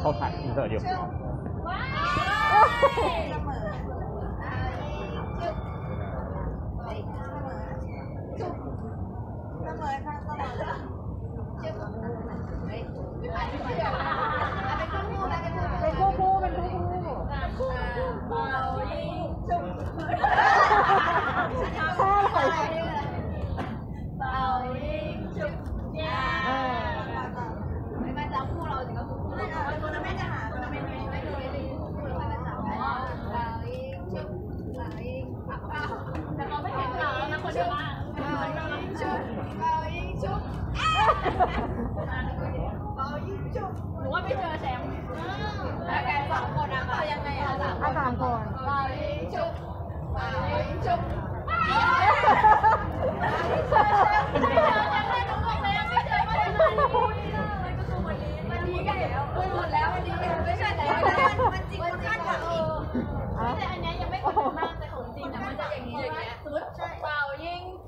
เขาถ่ายอินเสิร์ตอยู่ เป็นคู่คู่เป็นคู่คู่ข้ออะไรเออ แต่เราไม่เห็นเราแล้วนะคนเดียวว่า หนูว่าไม่เจอ แชมป์แต่แกสองคนอะค่ะยังไงอะสามอาสามค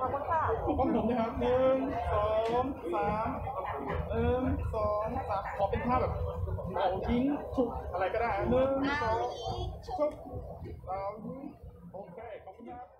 ขอบคุณค่ะขอป้อมผมนะครับหนึ่งสองสามหนึ่งสองสามขอเป็นท่าแบบเป่ายิงฉุกอะไรก็ได้หนึ่งสองชุบเป่ายิงโอเคขอบคุณครับ